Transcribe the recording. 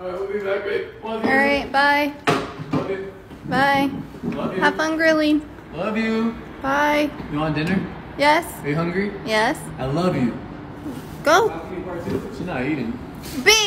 All right, we'll be back, babe. Love you. All right, bye. Love you. Bye. Love you. Have fun grilling. Love you. Bye. You want dinner? Yes. Are you hungry? Yes. I love you. Go. She's not eating. Babe.